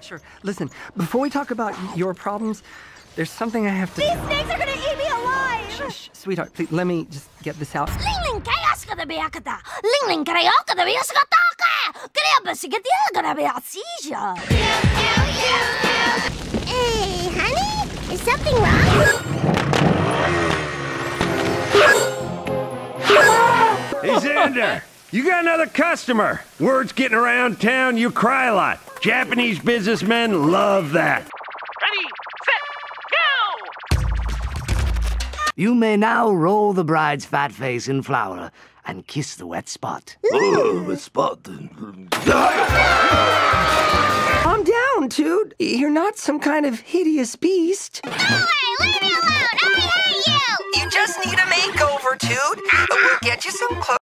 Sure. Listen, before we talk about your problems, there's something I have to. These snakes are gonna eat me alive! Shh, shh, sweetheart, please, let me just get this out. Lingling chaos gonna be akata! Lingling karaoke gonna be asgataka! Krampus get the gonna be a seizure! Hey, honey? Is something wrong? Hey, Xandir, you got another customer. Word's getting around town, you cry a lot. Japanese businessmen love that. Ready, set, go! You may now roll the bride's fat face in flour and kiss the wet spot. Oh, the spot. Calm down, dude. You're not some kind of hideous beast. Go away! Leave me alone! I hate you! You just need a makeover, dude. We'll get you some clothes.